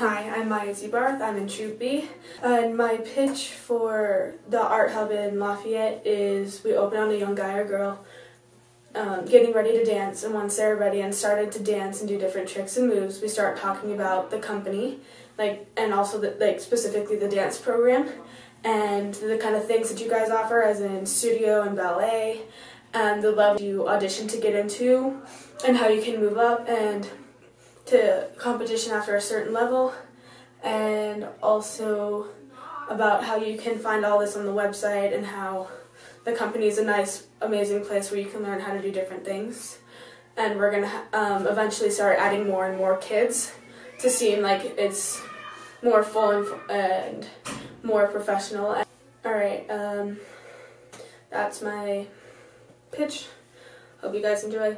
Hi, I'm Maya Zebarth. I'm in Troop B. And my pitch for the Art Hub in Lafayette is we open on a young guy or girl um, getting ready to dance. And once they're ready and started to dance and do different tricks and moves, we start talking about the company, like, and also the, like specifically the dance program and the kind of things that you guys offer, as in studio and ballet, and the level you audition to get into, and how you can move up and to competition after a certain level, and also about how you can find all this on the website and how the company is a nice, amazing place where you can learn how to do different things. And we're gonna um, eventually start adding more and more kids to seem like it's more full and, and more professional. All right, um, that's my pitch. Hope you guys enjoy.